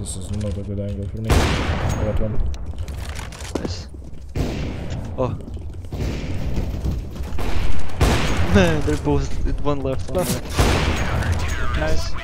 This is not a good angle for me. That one. Nice. Oh. Man, they're both one left, one Left. Nice.